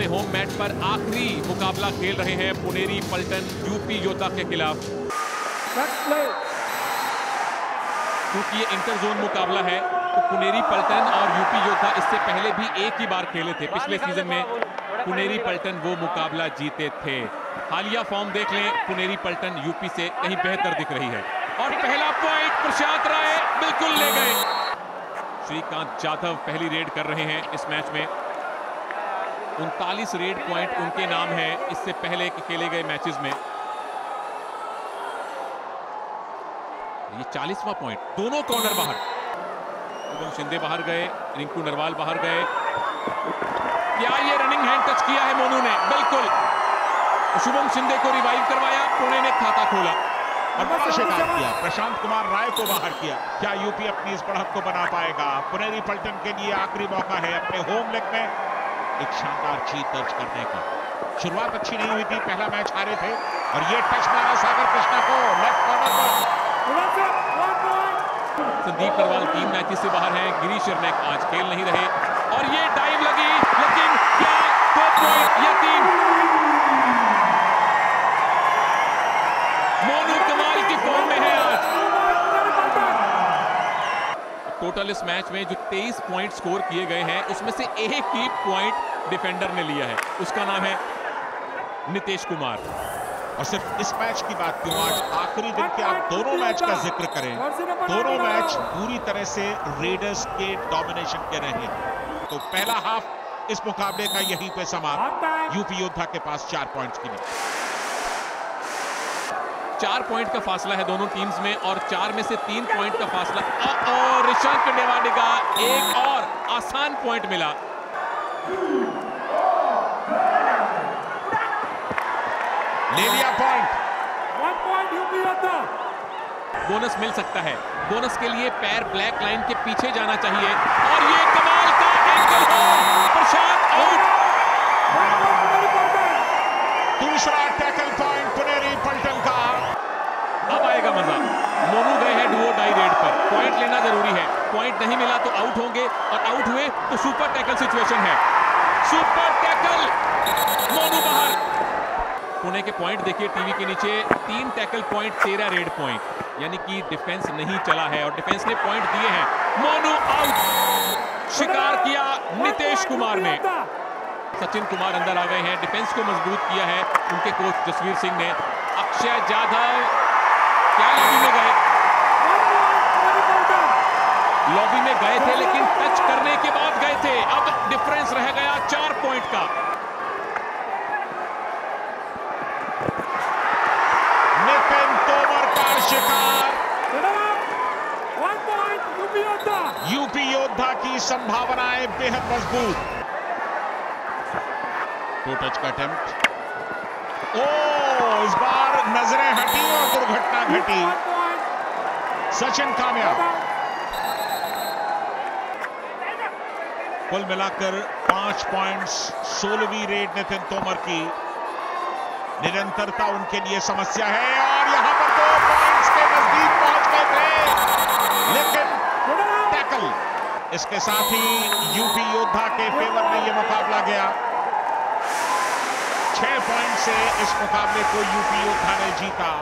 अपने home match पर आखिरी मुकाबला खेल रहे हैं पुनेरी पलटन यूपी योद्धा के खिलाफ। क्योंकि ये इंटर जोन मुकाबला है तो पुनेरी पलटन और यूपी योद्धा इससे पहले भी एक ही बार खेले थे। पिछले सीज़न में पुनेरी पलटन वो मुकाबला जीते थे। हालिया फॉर्म देख लें, पुनेरी पलटन यूपी से कहीं बेहतर दिख रही है। और पहला पॉइंट प्रशांत राय बिल्कुल ले गए। श्रीकांत जाधव पहली रेड कर रहे हैं इस मैच में। उनतालीस रेड पॉइंट उनके नाम है इससे पहले के खेले गए मैचेस में। ये चालीसवां पॉइंट दोनों कॉर्नर बाहर। शुभम शिंदे बाहर गए रिंकू नरवाल बाहर गए। क्या ये रनिंग हैंड टच किया है मोनू ने? बिल्कुल। शुभम शिंदे को रिवाइव करवाया पुणे ने खाता खोला। और बड़ा शिकार किया। प्रशांत कुमार राय को बाहर किया। क्या यूपी अपनी इस बढ़त को बना पाएगा? पुनेरी पलटन के लिए आखिरी मौका है अपने होम लेग में। एक शानदार जीत दर्ज करने का। शुरुआत अच्छी नहीं हुई थी, पहला मैच हारे थे, और ये टच मारा सागर कृष्णा को लेफ़्ट कॉर्नर पर। संदीप नरवाल तीन मैचेस से बाहर हैं, गिरीश शर्नेक आज खेल नहीं रहे, और ये डाइव लगी लेकिन क्या दो पॉइंट या तीन मोनू कमाल की फॉर्म में है आज। टोटल इस मैच में जो 23 पॉइंट स्कोर किए गए हैं, उसमें से एक ही पॉइंट डिफेंडर ने लिया है। उसका नाम है नितेश कुमार। और सिर्फ़ इस मैच की बात क्यों? आज आखिरी दिन के आप दोनों मैच का ज़िक्र करें। दोनों मैच पूरी तरह से रेडर्स के डोमिनेशन के रहे तो पहला हाफ़ इस मुकाबले का यहीं पे समाप्त। यूपी योद्धा के पास चार पॉइंट्स के लिए चार पॉइंट का फासला है दोनों टीम्स में और चार में से तीन पॉइंट का फासला। और ऋषभ डेवाडिगा एक और आसान पॉइंट मिला। ले लिया पॉइंट पॉइंट बोनस मिल सकता है। बोनस के लिए पैर ब्लैक लाइन के पीछे जाना चाहिए। और ये कमाल का एंगल हो। प्रशांत आउट दूसरा टैकल पॉइंट पुनेरी पलटन का। अब आएगा मज़ा। मोनू गए हैं डुओ डाई रेड पर। पॉइंट लेना ज़रूरी है। पॉइंट नहीं मिला तो आउट होंगे और आउट हुए तो सुपर टैकल सिचुएशन है। सुपर टैकल मोनू बाहर। पुणे के पॉइंट देखिए टीवी के नीचे, तीन टैकल पॉइंट तेरह रेड पॉइंट यानी कि डिफेंस नहीं चला है और डिफेंस ने पॉइंट दिए हैं। मोनू आउट शिकार किया नितेश कुमार ने। सचिन कुमार अंदर आ गए हैं डिफेंस को मज़बूत किया है उनके कोच जसवीर सिंह ने। अक्षय जाधव, क्या लॉबी में गए लॉबी में गए थे लेकिन टच करने के बाद गए थे। अब डिफरेंस रह गया चार पॉइंट का। नितिन तोमर का शिकार। यूपी योद्धा यूपी योद्धा की संभावनाएँ बेहद मज़बूत। टू टच का अटेम्प्ट ओ, इस बार नज़रें हटी और दुर्घटना घटी। सचिन कामयाब। कुल मिलाकर पाँच पॉइंट्स सोलहवीं रेड नितिन तोमर की। निरंतरता उनके लिए समस्या है और यहाँ पर दो पॉइंट्स के नज़दीक पहुँच गए थे। लेकिन टैकल, इसके साथ ही यूपी योद्धा के फेवर में यह मुकाबला गया। छह पॉइंट से इस मुकाबले को यूपी योद्धा ने जीता।